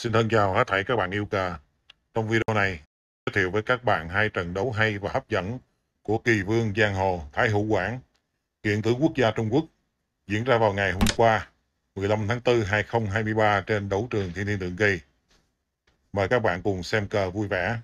Xin thân chào hết thảy các bạn yêu cờ. Trong video này, giới thiệu với các bạn hai trận đấu hay và hấp dẫn của kỳ vương Giang Hồ Thái Hữu Quảng, kiện tướng quốc gia Trung Quốc, diễn ra vào ngày hôm qua, 15 tháng 4 2023 trên đấu trường Thiên Thiên Tượng Kỳ. Mời các bạn cùng xem cờ vui vẻ.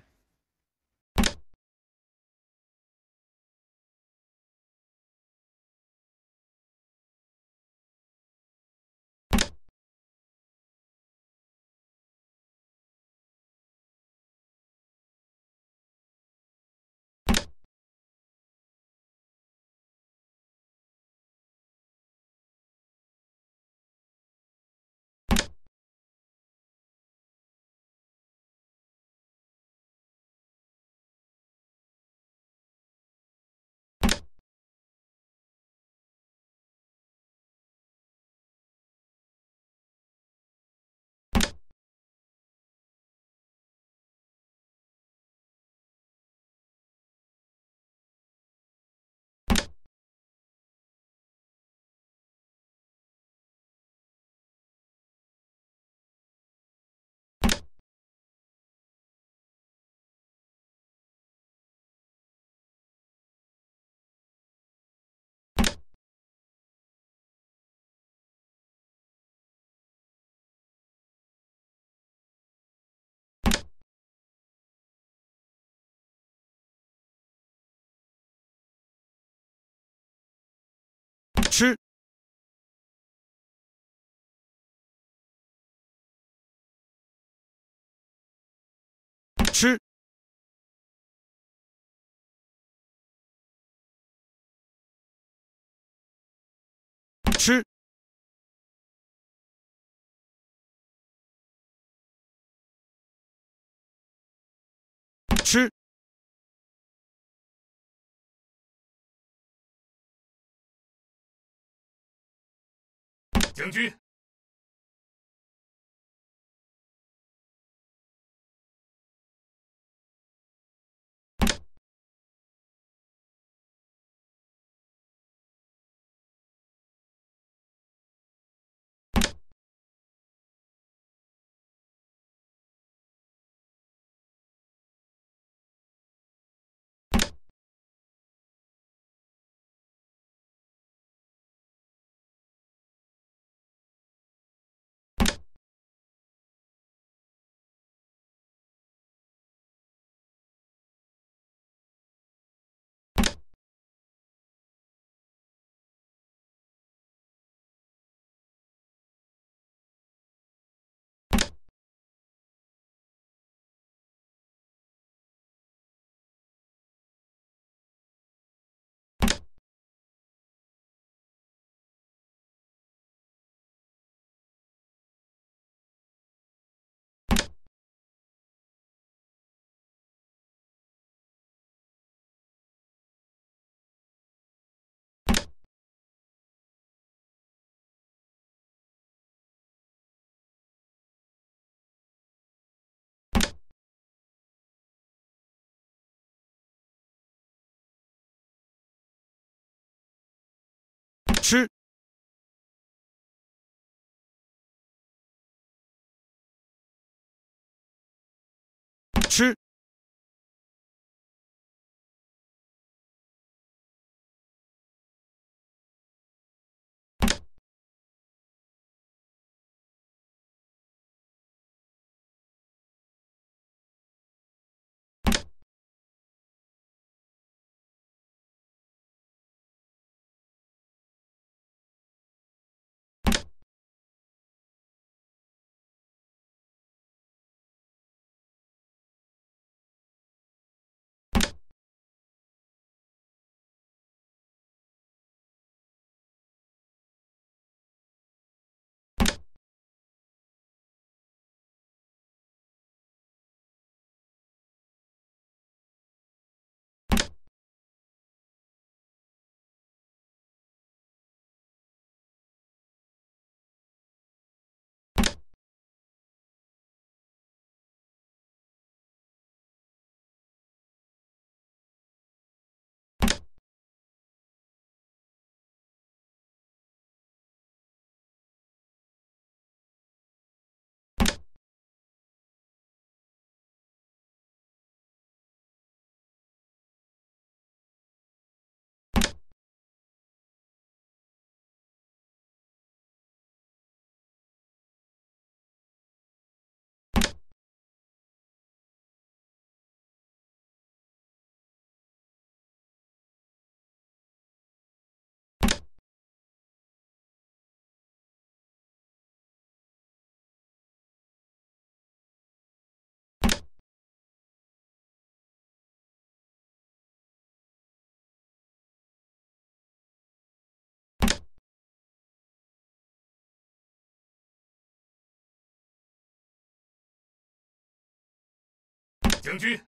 吃。吃。吃。将军，将军，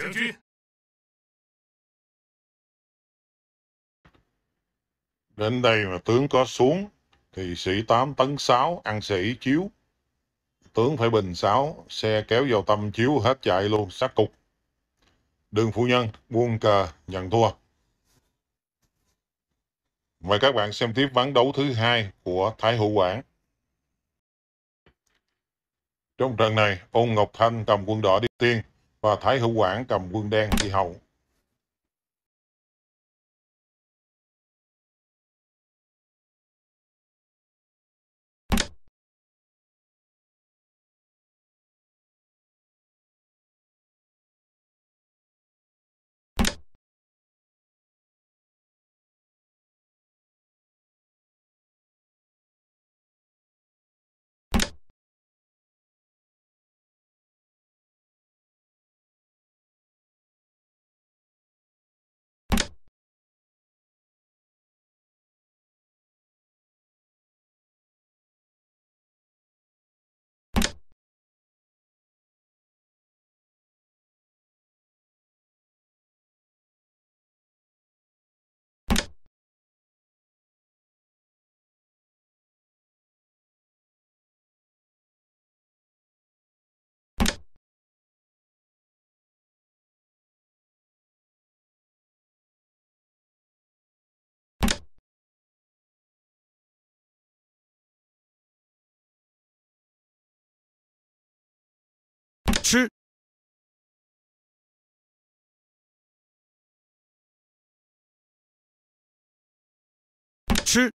将军，Đến đây mà tướng có xuống, thì sĩ tám tấn sáo, ăn sĩ chiếu. Tướng phải bình sáo, xe kéo vào tâm chiếu hết chạy luôn, sát cục. Đường phu nhân, buông cờ, nhận thua. Mời các bạn xem tiếp ván đấu thứ hai của Thái Hữu Quảng. Trong trận này, Ôn Ngọc Thanh cầm quân đỏ đi tiên và Thái Hữu Quảng cầm quân đen đi hậu. 吃，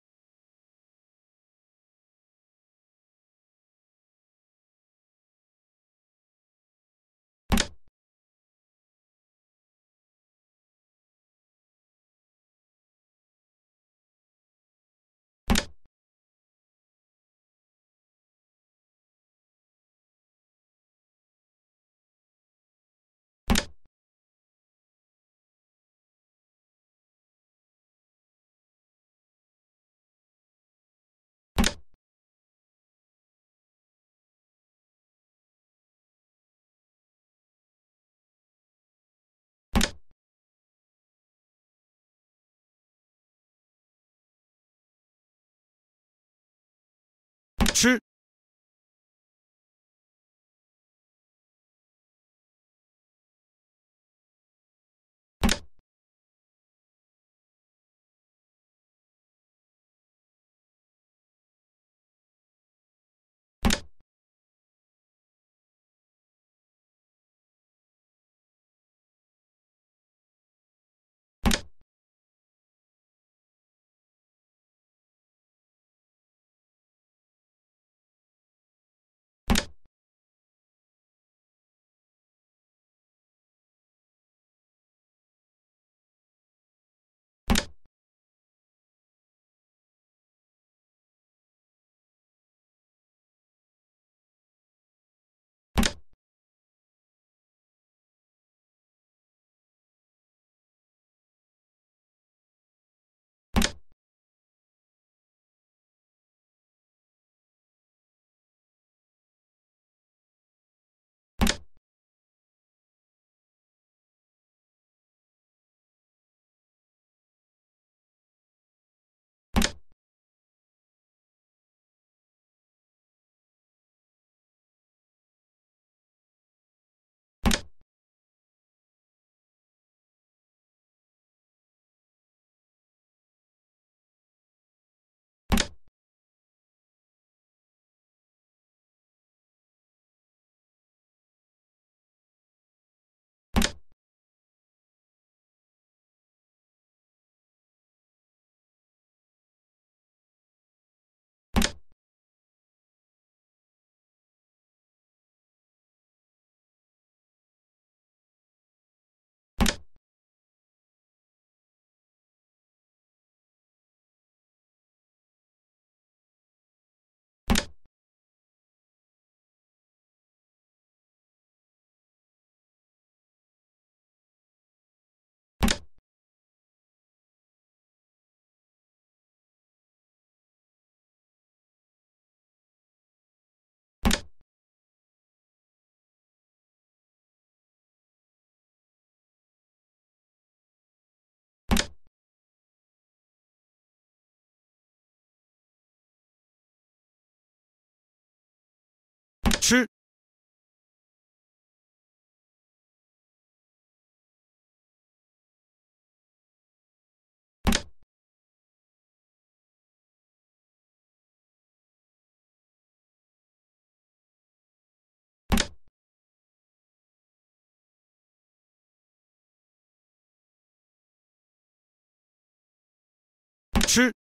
吃，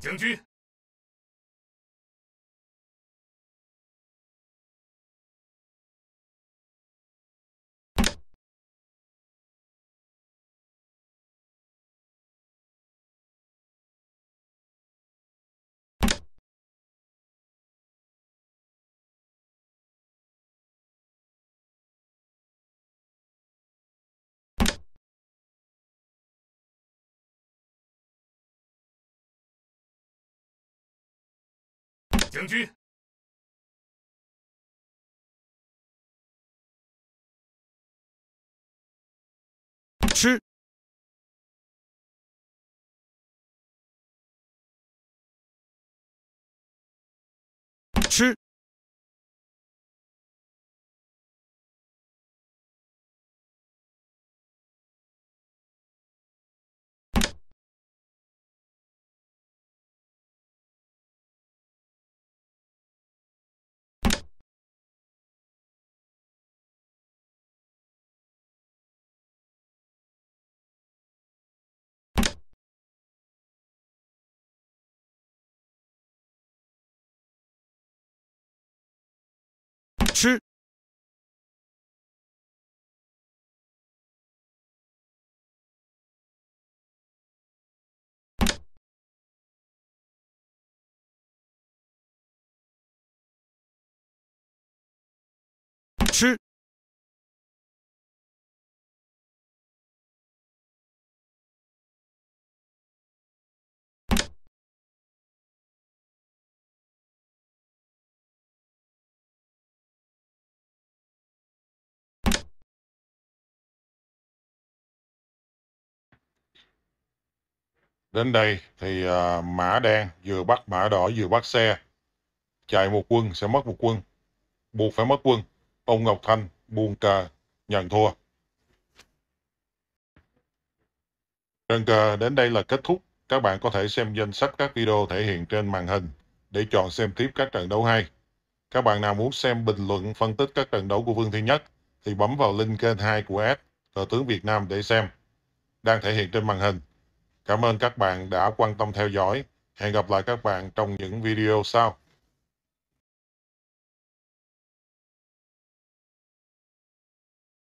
将军，将军，吃，吃，Đến đây thì uh, mã đen vừa bắt mã đỏ vừa bắt xe. Chạy một quân sẽ mất một quân. Buộc phải mất quân. Ông Ngọc Thanh buông cờ, nhận thua. Trận cờ đến đây là kết thúc. Các bạn có thể xem danh sách các video thể hiện trên màn hình để chọn xem tiếp các trận đấu hay. Các bạn nào muốn xem bình luận phân tích các trận đấu của Vương Thiên Nhất thì bấm vào link kênh 2 của S Cờ tướng Việt Nam để xem. Đang thể hiện trên màn hình. Cảm ơn các bạn đã quan tâm theo dõi. Hẹn gặp lại các bạn trong những video sau.